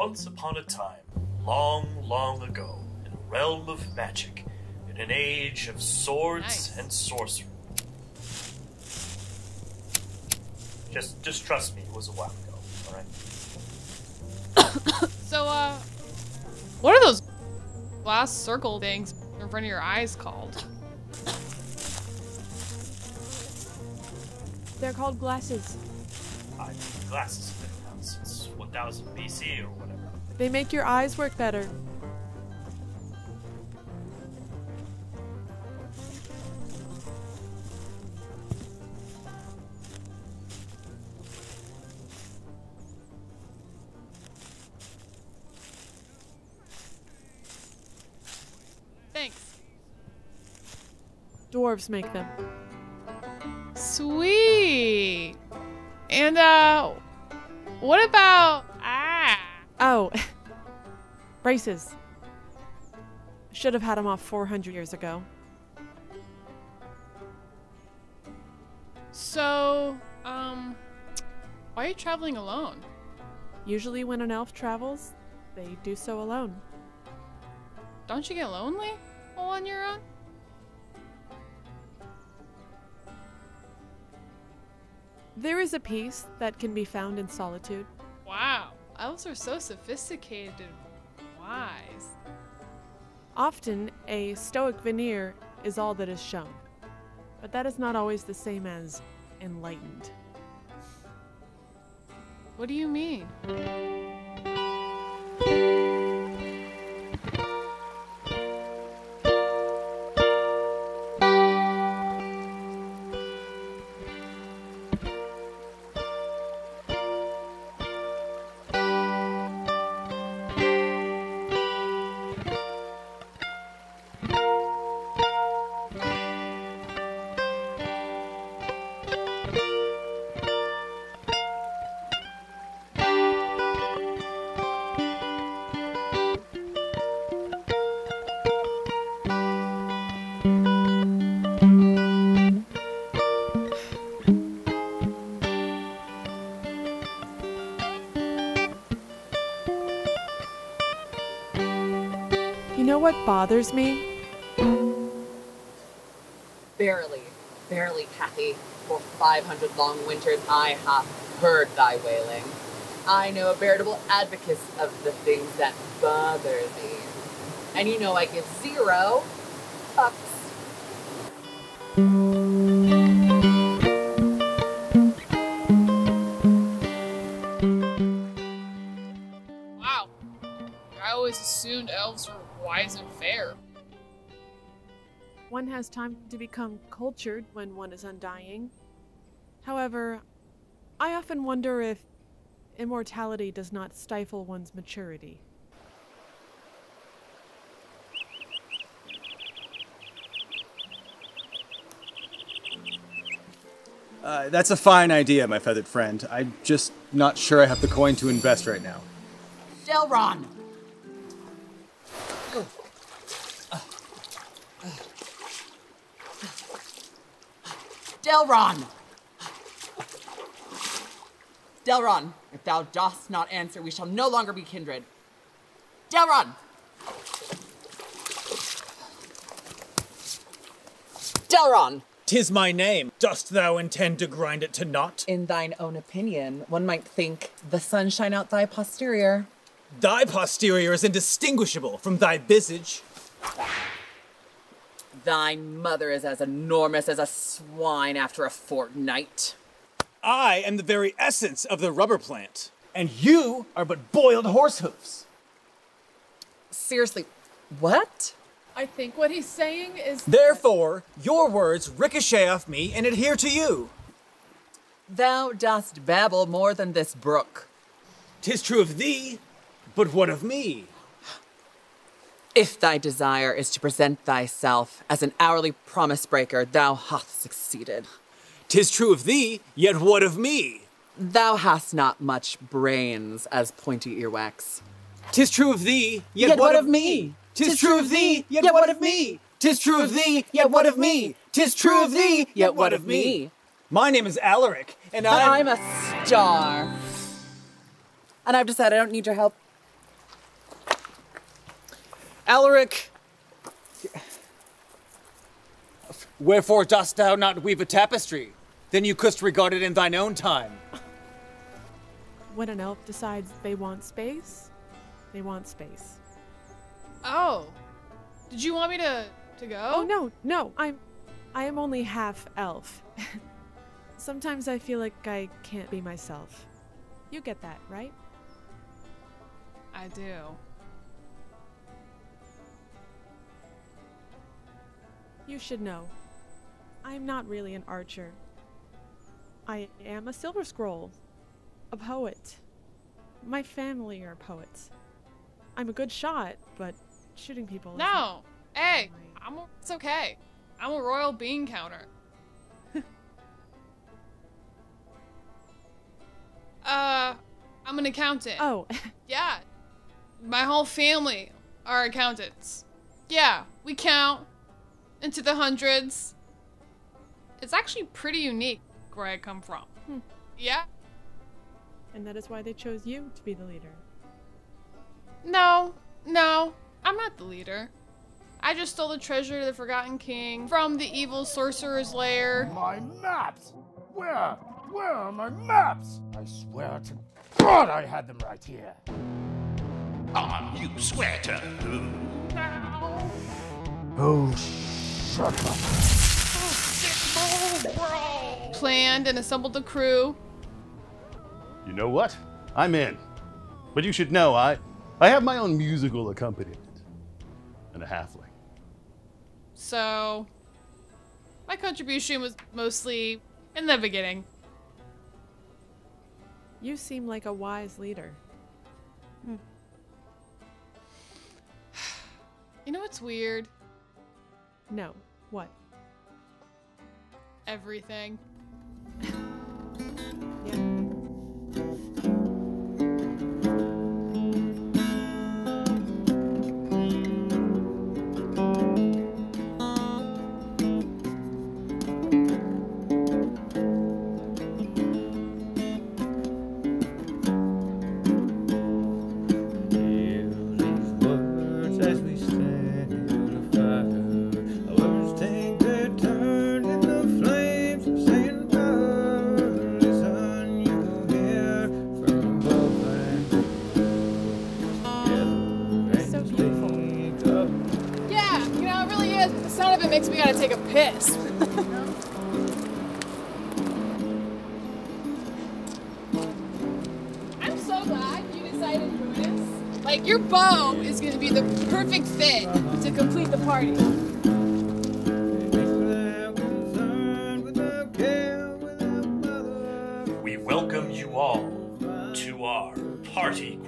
once upon a time, long, long ago, in a realm of magic, in an age of swords Nice. and sorcery. Just, just trust me, it was a while ago. All right. So, uh, what are those glass circle things in front of your eyes called? They're called glasses. I glasses 1000 BC or whatever. They make your eyes work better. Thanks. Dwarves make them. Sweet. And, uh, what about, Oh, braces. Should have had them off 400 years ago. so, um, why are you traveling alone? Usually, when an elf travels, they do so alone. Don't you get lonely all on your own? There is a peace that can be found in solitude. Wow, elves are so sophisticated and wise. Often, a stoic veneer is all that is shown, but that is not always the same as enlightened. What do you mean? Bothers me? Barely, barely, Kathy, for 500 long winters I have heard thy wailing. I know a veritable advocate of the things that bother thee. And you know I give zero fucks. Has time to become cultured when one is undying. However, I often wonder if immortality does not stifle one's maturity. Uh, that's a fine idea, my feathered friend. I'm just not sure I have the coin to invest right now. Delron! Delron! Delron, if thou dost not answer, we shall no longer be kindred. Delron! Delron! Tis my name. Dost thou intend to grind it to naught? In thine own opinion, one might think the sun shine out thy posterior. Thy posterior is indistinguishable from thy visage. Thy mother is as enormous as a swine after a fortnight. I am the very essence of the rubber plant. And you are but boiled horse hoofs. Seriously, what? I think what he's saying is Therefore, your words ricochet off me and adhere to you. Thou dost babble more than this brook. Tis true of thee, but what of me? If thy desire is to present thyself as an hourly promise breaker, thou hast succeeded. Tis true of thee, yet what of me? Thou hast not much brains as pointy earwax. Tis true of thee, yet, Yet what of me? Tis true of thee, yet what of me? Tis true of thee, yet what of me? Tis true of thee, yet what of me? My name is Alaric, and I'm. I'm a star. And I've decided I don't need your help Alaric! Wherefore dost thou not weave a tapestry? Then you couldst regard it in thine own time. When an elf decides they want space, they want space. Oh. Did you want me to to go? Oh no, no, I'm I am only half elf. Sometimes I feel like I can't be myself. You get that, right? I do. You should know. I'm not really an archer. I am a silver scroll, a poet. My family are poets. I'm a good shot, but shooting people. No! Hey, my- I'm a, it's okay. I'm a royal bean counter. uh, I'm an accountant. Oh, Yeah. My whole family are accountants. Yeah, we count into the hundreds. It's actually pretty unique where I come from. Hmm. Yeah? and that is why they chose you to be the leader. No, no, I'm not the leader. I just stole the treasure of the Forgotten King from the evil sorcerer's lair. My maps! Where? Where are my maps? I swear to God I had them right here. Ah, you swear to who? Oh, shut up. Planned and assembled the crew. You know what? I'm in. But you should know I I have my own musical accompaniment. And a halfling. So, my contribution was mostly in the beginning. You seem like a wise leader. Hmm. You know what's weird? No, what? Everything. Yeah.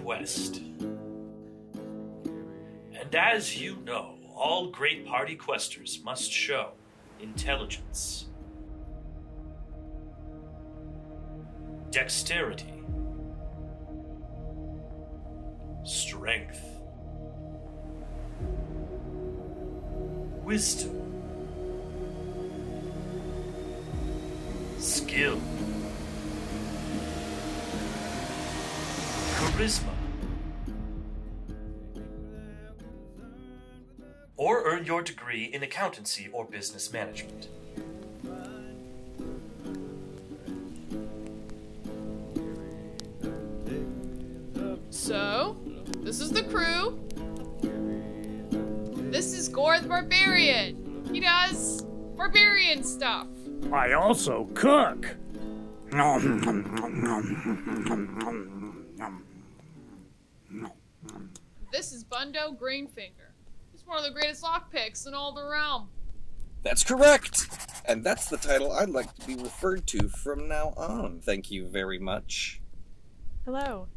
Quest. And as you know, all great party questers must show intelligence, dexterity, strength, wisdom, skill, charisma, or earn your degree in accountancy or business management. So, this is the crew. This is Gore the Barbarian. He does barbarian stuff. I also cook. This is Bundo Greenfinger. He's one of the greatest lockpicks in all the realm. That's correct! And that's the title I'd like to be referred to from now on. Thank you very much. Hello.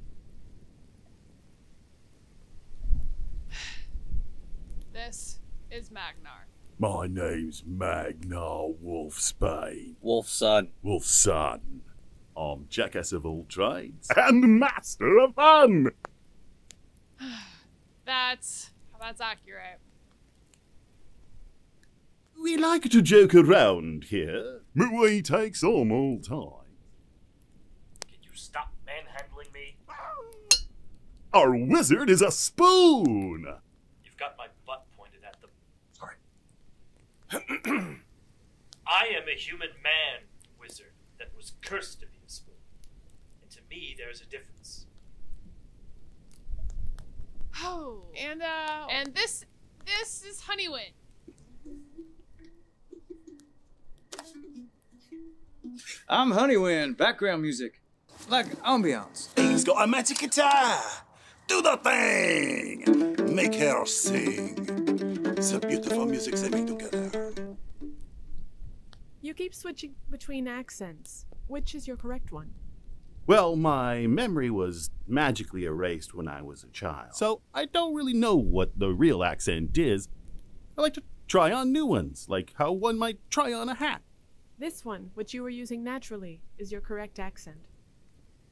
This is Magnar. My name's Magnar Wolfsbane. Wolf son. Wolf's son. I'm jackass of all trades. And master of fun! that's how that's accurate. We like to joke around here. We takes on all time. Can you stop manhandling me? Our wizard is a spoon! You've got my butt pointed at the. Sorry. I am a human man, wizard, that was cursed to be a spoon. And to me, there is a difference. Oh, and uh, and this this is Honeywind. I'm Honeywind, background music. Like ambiance. He's got a magic guitar. Do the thing. Make her sing. It's a beautiful music they make together. You keep switching between accents. Which is your correct one? Well, my memory was magically erased when I was a child. So I don't really know what the real accent is. I like to try on new ones, like how one might try on a hat. This one, which you were using naturally, is your correct accent.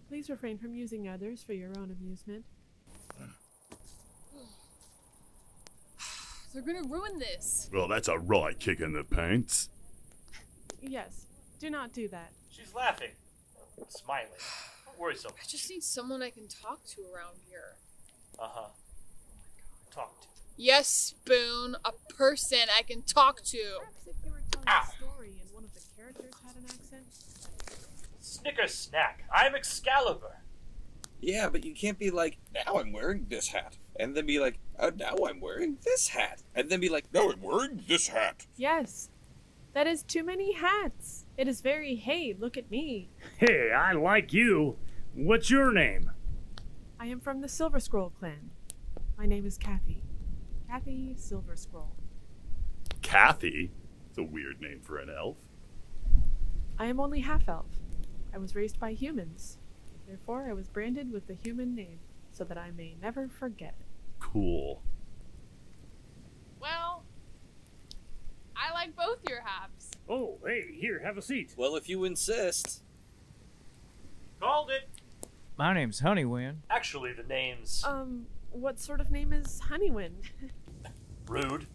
Please refrain from using others for your own amusement. They're gonna ruin this. Well, that's a right kick in the pants. Yes, do not do that. She's laughing, smiling. Don't worry so I just need someone I can talk to around here. Uh huh. Talk to. Yes, Spoon, a person I can talk to. Perhaps if you were telling a story and one of the characters had an accent. Snicker snack. I'm Excalibur. Yeah, but you can't be like, now I'm wearing this hat. And then be like, oh, now I'm wearing this hat. And then be like, now I'm wearing this hat. Yes, that is too many hats. It is very, hey, look at me. Hey, I like you. What's your name? I am from the Silver Scroll clan. My name is Kathy. Kathy Silver Scroll. Kathy? It's a weird name for an elf. I am only half elf. I was raised by humans. Therefore, I was branded with the human name so that I may never forget it. Cool. Well, I like both your halves. Oh, hey, here, have a seat. Well, if you insist. Called it. My name's Honeywind. Actually, the name's Um, what sort of name is Honeywind? rude.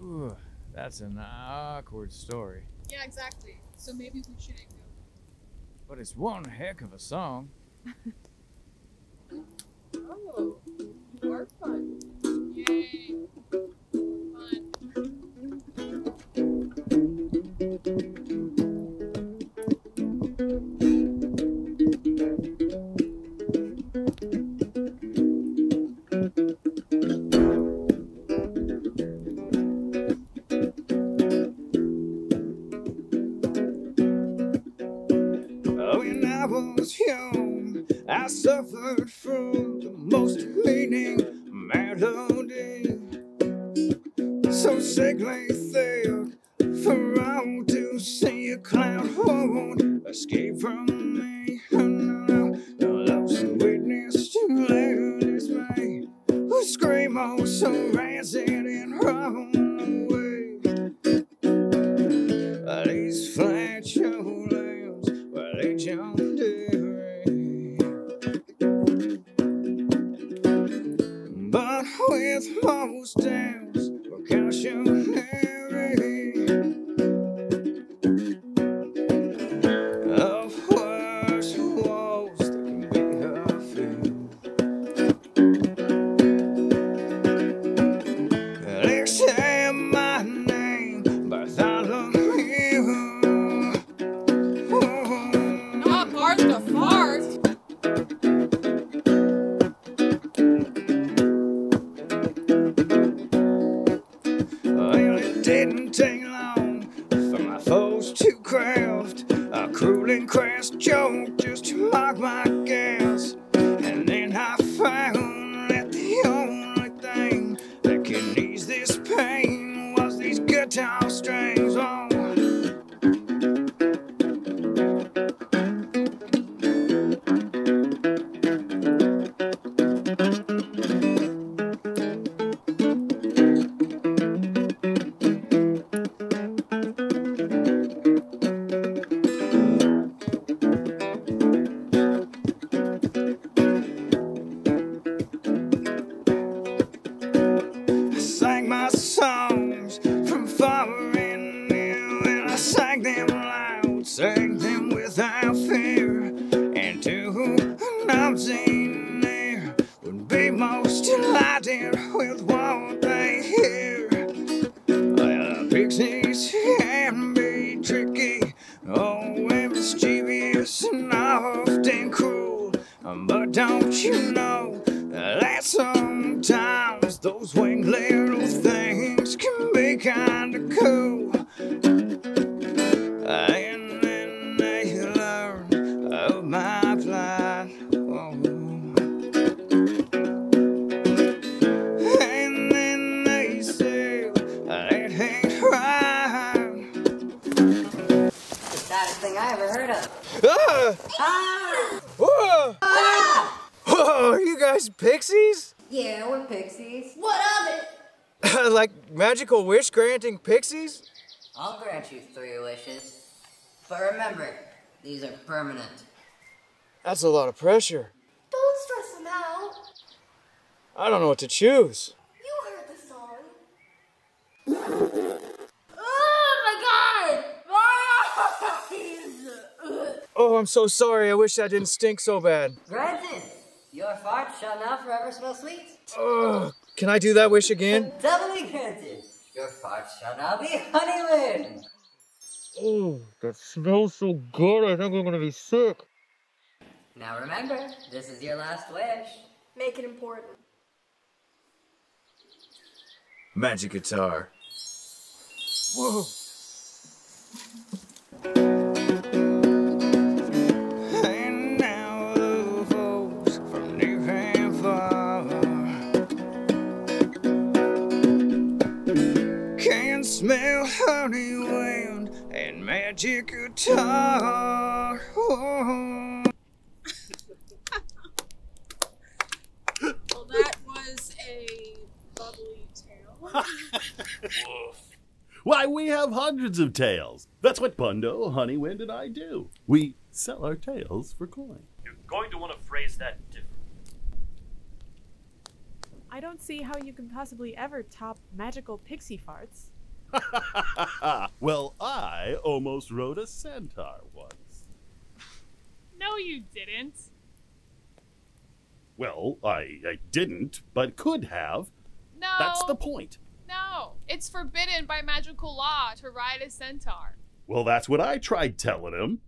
Ooh, that's an awkward story. Yeah, exactly. So maybe we shouldn't go. But it's one heck of a song. Oh, you are fun. Yay. Oh, young, I suffered from the most fleeting melody. So sickly thick, for all to see a cloud won't escape from me. No, lost witness to me, who scream oh so rancid just to mock my those little things can be kinda cool? Of like magical wish granting pixies? I'll grant you three wishes. But remember, these are permanent. That's a lot of pressure. Don't stress him out. I don't know what to choose. You heard the song. oh my god! Oh, I'm so sorry. I wish that didn't stink so bad. Granted, your fart shall now forever smell sweet. Ugh. Can I do that wish again? Doubly granted, your farts shall now be honeyland. Oh, that smells so good. I think I'm gonna be sick. Now remember, this is your last wish. Make it important. Magic guitar. Whoa. Can honey wind and magic guitar. Oh. Well, that was a bubbly tale. Why, we have hundreds of tales. That's what Bundo, Honey, Honeywind, and I do. We sell our tales for coin. You're going to want to phrase that differently. I don't see how you can possibly ever top magical pixie farts. well, I almost rode a centaur once. No, you didn't. Well, I, I didn't, but could have. No. That's the point. No, it's forbidden by magical law to ride a centaur. Well, that's what I tried telling him.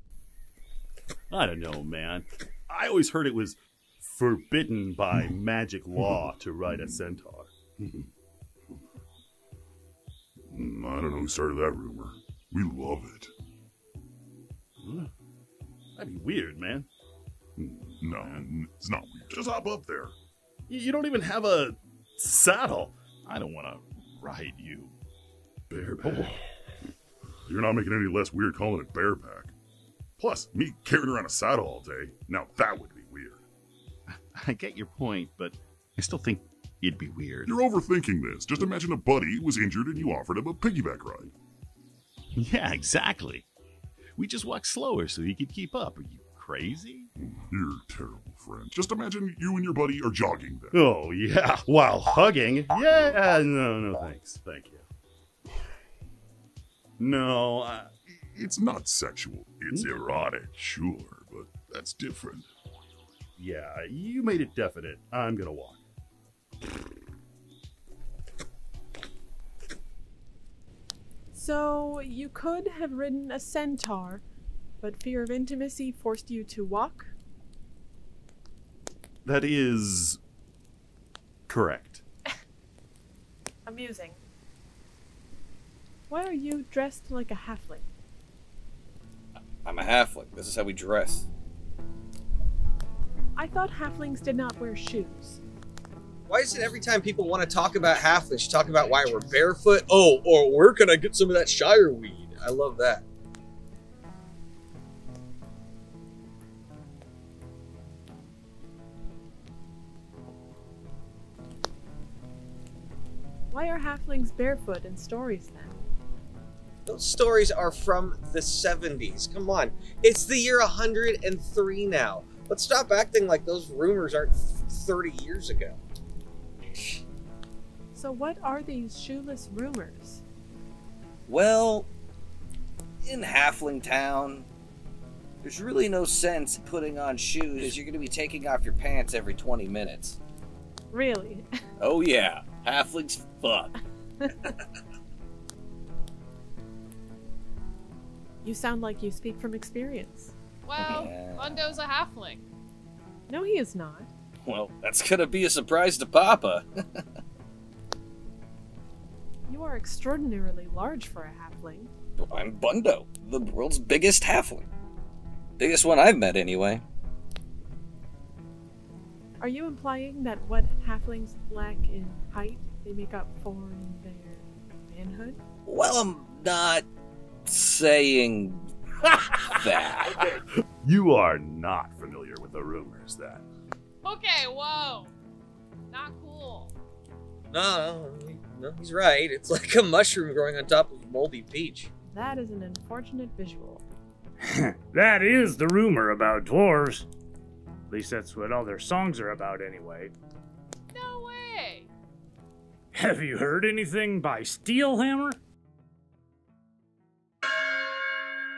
I don't know, man. I always heard it was forbidden by magic law to ride a centaur. I don't know who started that rumor. We love it. Huh. That'd be weird, man. No, it's not weird. Just hop up there. You don't even have a saddle. I don't want to ride you. Bareback. You're not making any less weird calling it bareback. Plus, me carrying around a saddle all day, now that would be weird. I get your point, but I still think it'd be weird. You're overthinking this. Just imagine a buddy was injured and you offered him a piggyback ride. Yeah, exactly. We just walk slower so he could keep up. Are you crazy? You're a terrible friend. Just imagine you and your buddy are jogging then. Oh, yeah, while hugging. Yeah, no, no, thanks. Thank you. No, I, It's not sexual. It's mm-hmm. erotic, sure, but that's different. yeah, you made it definite. I'm gonna walk. So, you could have ridden a centaur, but fear of intimacy forced you to walk? That is correct. Amusing. Why are you dressed like a halfling? I'm a halfling. This is how we dress. I thought halflings did not wear shoes. Why is it every time people want to talk about halflings, you talk about why we're barefoot? Oh, or where can I get some of that shire weed? I love that. Why are halflings barefoot in stories then? Those stories are from the 70s. Come on. It's the year 103 now. Let's stop acting like those rumors aren't 30 years ago. So, what are these shoeless rumors? Well, in Halfling Town, there's really no sense putting on shoes as you're going to be taking off your pants every 20 minutes. Really? Oh, yeah. Halflings fuck. You sound like you speak from experience. Well, Yeah. Bundo's a halfling. No, he is not. Well, that's gonna be a surprise to Papa. You are extraordinarily large for a halfling. I'm Bundo, the world's biggest halfling. Biggest one I've met, anyway. Are you implying that what halflings lack in height, they make up for in their manhood? Well, I'm not saying that. You are not familiar with the rumors then. Okay, whoa. Not cool. No, no, no, he's right. It's like a mushroom growing on top of a moldy peach. That is an unfortunate visual. that is the rumor about dwarves. At least that's what all their songs are about, anyway. No way. Have you heard anything by Steelhammer?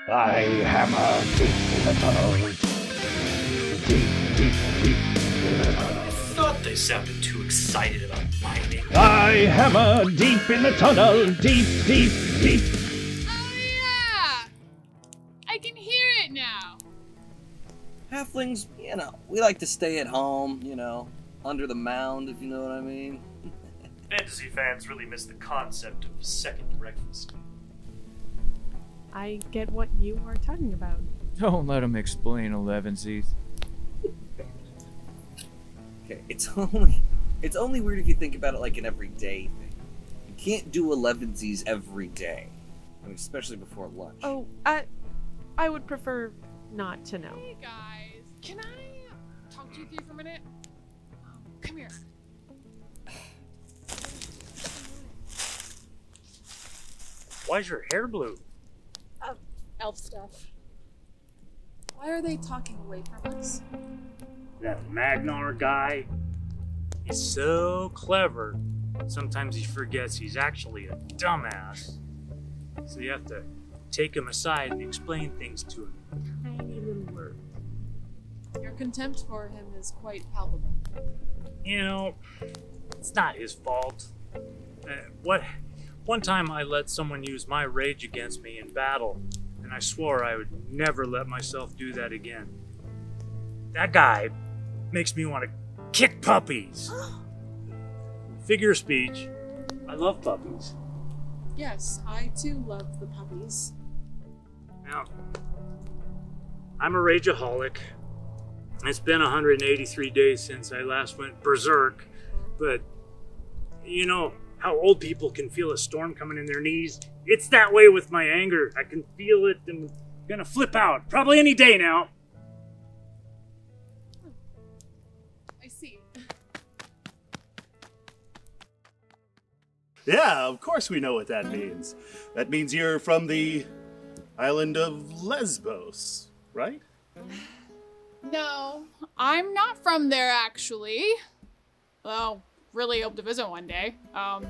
I hammer deep in the tunnel. Deep, deep, they sounded too excited about mining. I hammer deep in the tunnel. Deep, deep, deep. Oh yeah. I can hear it now. Halflings, you know, we like to stay at home, you know, under the mound, if you know what I mean. Fantasy fans really miss the concept of second breakfast. I get what you are talking about. Don't let him explain elevensies. Okay, it's only it's only weird if you think about it like an everyday thing. You can't do elevensies every day. I mean, especially before lunch. Oh, I, I would prefer not to know. Hey guys, can I talk to you three for a minute? Um, come here. Why's your hair blue? elf stuff. Why are they talking away from us? That Magnar guy is so clever. Sometimes he forgets he's actually a dumbass. So you have to take him aside and explain things to him. in Tiny little words. Your contempt for him is quite palpable. You know, it's not his fault. Uh, what? One time I let someone use my rage against me in battle, and I swore I would never let myself do that again. That guy makes me want to kick puppies. Figure speech. I love puppies. Yes, I too love the puppies. Now, I'm a rageaholic. It's been 183 days since I last went berserk, but you know how old people can feel a storm coming in their knees? It's that way with my anger. I can feel it and I'm gonna flip out. Probably any day now. Yeah, of course we know what that means. That means you're from the island of Lesbos, right? No, I'm not from there actually. Well, really hope to visit one day. Um,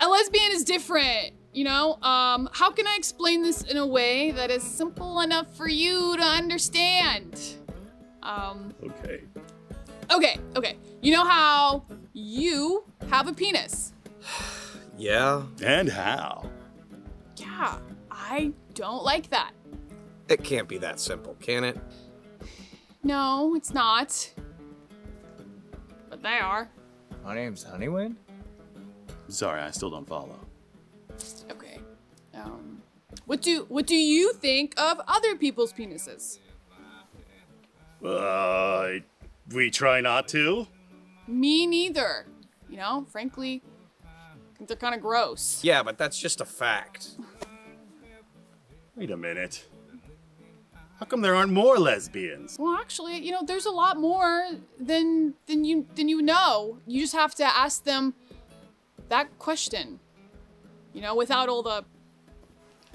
a lesbian is different, you know? Um, how can I explain this in a way that is simple enough for you to understand? Um, Okay. okay, okay. You know how you have a penis? Yeah. And how? Yeah, I don't like that. It can't be that simple, can it? No, it's not. But they are. My name's Honeywind. Sorry, I still don't follow. Okay. Um, what do what do you think of other people's penises? Uh, we try not to. Me neither. You know, frankly, I think they're kind of gross. Yeah, but that's just a fact. Wait a minute. How come there aren't more lesbians? Well, actually, you know, there's a lot more than than you than you know. You just have to ask them that question. You know, without all the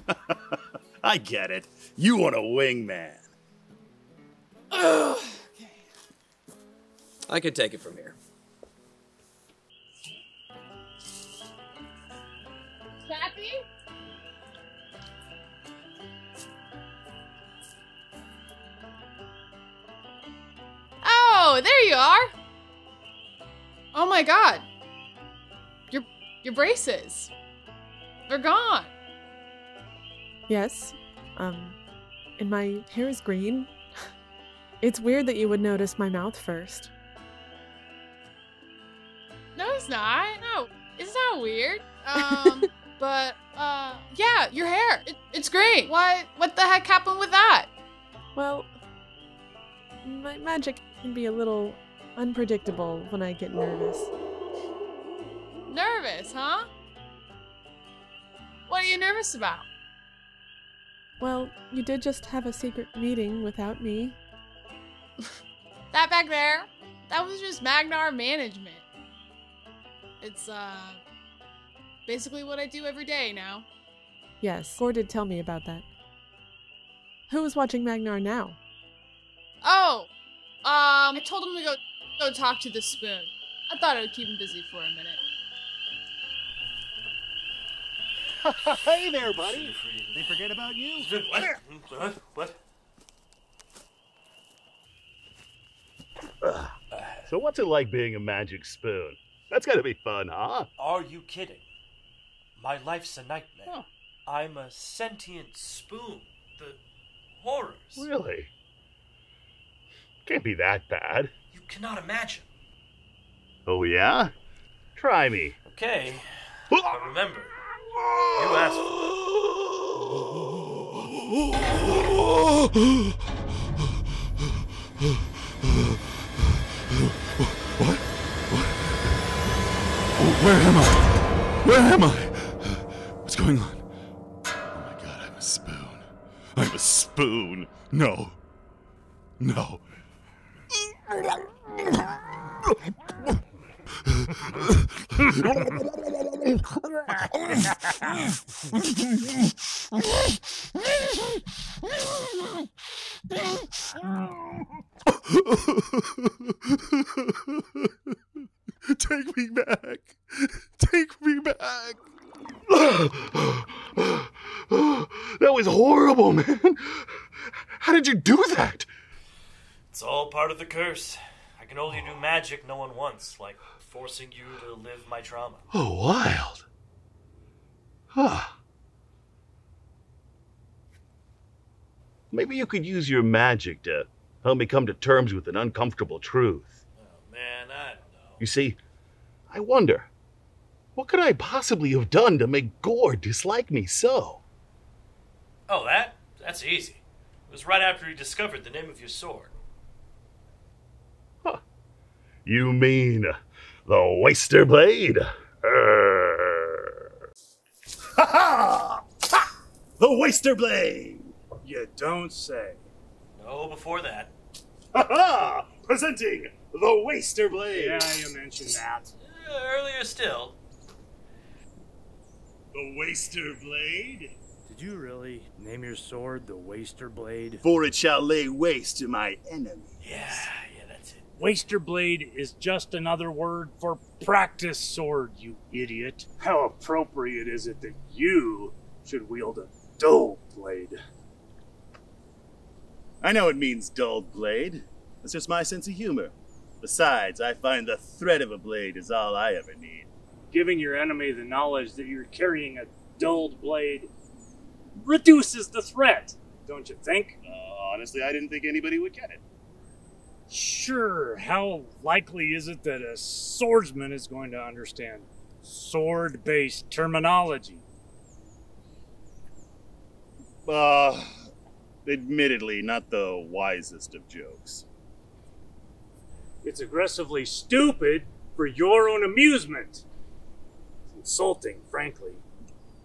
I get it. You want a wingman. Ugh. I could take it from here. Oh, there you are. Oh my god. Your your braces. They're gone. Yes. Um, and my hair is green. It's weird that you would notice my mouth first. No, it's not. No, it's not weird. Um, but uh, yeah, your hair. It, it's great. What? What the heck happened with that? Well, my magic can be a little unpredictable when I get nervous. Nervous, huh? What are you nervous about? Well, you did just have a secret meeting without me. That back there, that was just Magnar management. It's uh basically what I do every day now. Yes, Gore did tell me about that. Who is watching Magnar now? Oh, um, I told him to go go talk to the spoon. I thought it would keep him busy for a minute. hey there, buddy. They forget about you. What? What? What? So what's it like being a magic spoon? That's gotta be fun, huh? Are you kidding? My life's a nightmare. I'm a sentient spoon. The horrors. Really? Can't be that bad. You cannot imagine. Oh yeah? Try me. Okay. But remember, you asked What? What? Where am I? Where am I? What's going on? Oh my god, I'm a spoon. I'm a spoon. No. No. Take me back. Take me back. that was horrible, man. How did you do that? It's all part of the curse. I can only do magic no one wants, like forcing you to live my trauma. Oh, wild. Huh. Maybe you could use your magic to help me come to terms with an uncomfortable truth. Oh, man, I don't know. You see, I wonder, what could I possibly have done to make Gore dislike me so? Oh, that? That's easy. It was right after he discovered the name of your sword. You mean the Waster Blade? Err. Ha ha! Ha! The Waster Blade! You don't say. No, before that. Ha ha! Presenting the Waster Blade! Yeah, you mentioned that. Uh, earlier still. The Waster Blade? Did you really name your sword the Waster Blade? For it shall lay waste to my enemies. Yeah, yeah, that's it. Waster Blade is just another word for practice sword, you idiot. How appropriate is it that you should wield a dull blade? I know it means dulled blade. That's just my sense of humor. Besides, I find the threat of a blade is all I ever need. Giving your enemy the knowledge that you're carrying a dulled blade reduces the threat, don't you think? Uh, honestly, I didn't think anybody would get it. Sure, how likely is it that a swordsman is going to understand sword based terminology? Uh, admittedly, not the wisest of jokes. It's aggressively stupid for your own amusement. It's insulting, frankly.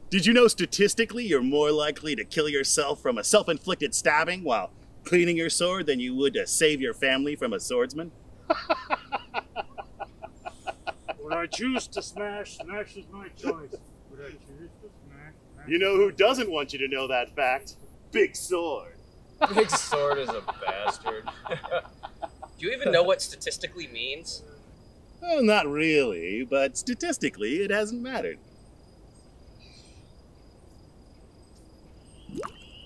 Did you know statistically you're more likely to kill yourself from a self inflicted stabbing while cleaning your sword than you would to save your family from a swordsman? Would I choose to smash, smash is my choice. Would I choose to smash, smash You know who doesn't want you to know that fact? Big Sword. Big Sword is a bastard. Do you even know what statistically means? Well, not really, but statistically, it hasn't mattered.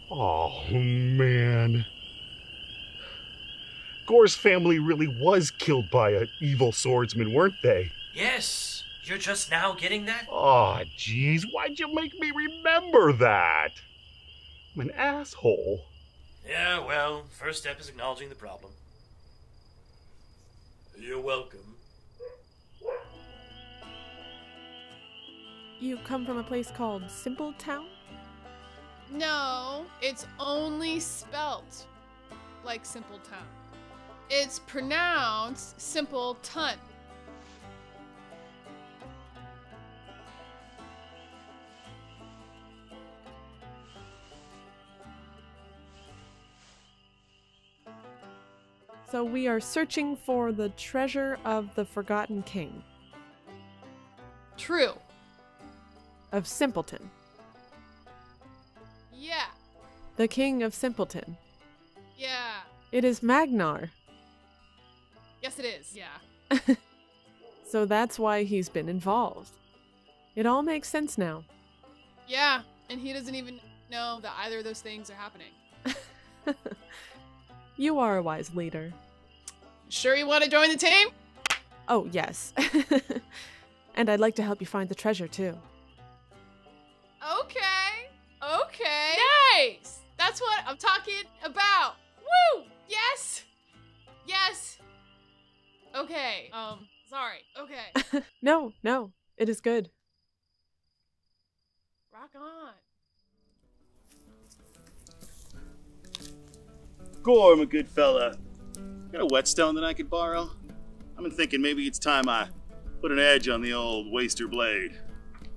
Oh, man. Gore's family really was killed by an evil swordsman, weren't they? Yes, you're just now getting that? Aw, oh, jeez, why'd you make me remember that? I'm an asshole. Yeah, well, first step is acknowledging the problem. You're welcome. You come from a place called Simple Town? No, it's only spelt like Simple Town. It's pronounced Simple Ton. So we are searching for the treasure of the Forgotten King. True. Of Simpleton. Yeah. The King of Simpleton. Yeah. It is Magnar. Yes, it is. Yeah. So that's why he's been involved. It all makes sense now. Yeah. And he doesn't even know that either of those things are happening. You are a wise leader. Sure you want to join the team? Oh, yes. and I'd like to help you find the treasure, too. Okay. Okay. Nice. That's what I'm talking about. Woo! Yes. Yes. Okay. Um, sorry. Okay. no, no, it is good. Rock on. Gorm, a good fella. Got a whetstone that I could borrow? I've been thinking maybe it's time I put an edge on the old waster blade.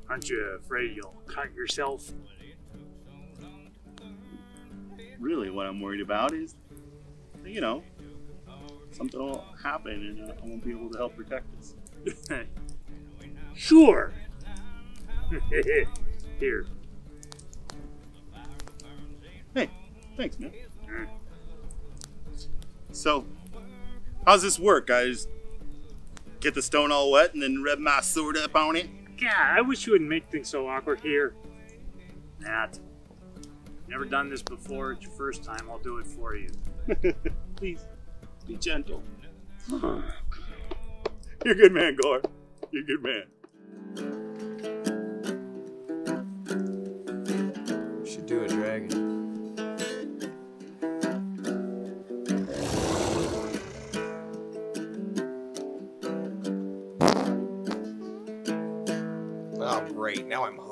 Aren't you afraid you'll cut yourself? Really, what I'm worried about is, you know, something will happen and I won't be able to help protect us. Sure. Here. Hey, thanks, man. So, how's this work? I just get the stone all wet and then rub my sword up on it? Yeah, I wish you wouldn't make things so awkward here. Nat. Never done this before. It's your first time. I'll do it for you. Please, be gentle. You're a good man, Gar. You're a good man. We should do a dragon. Oh, now I'm home.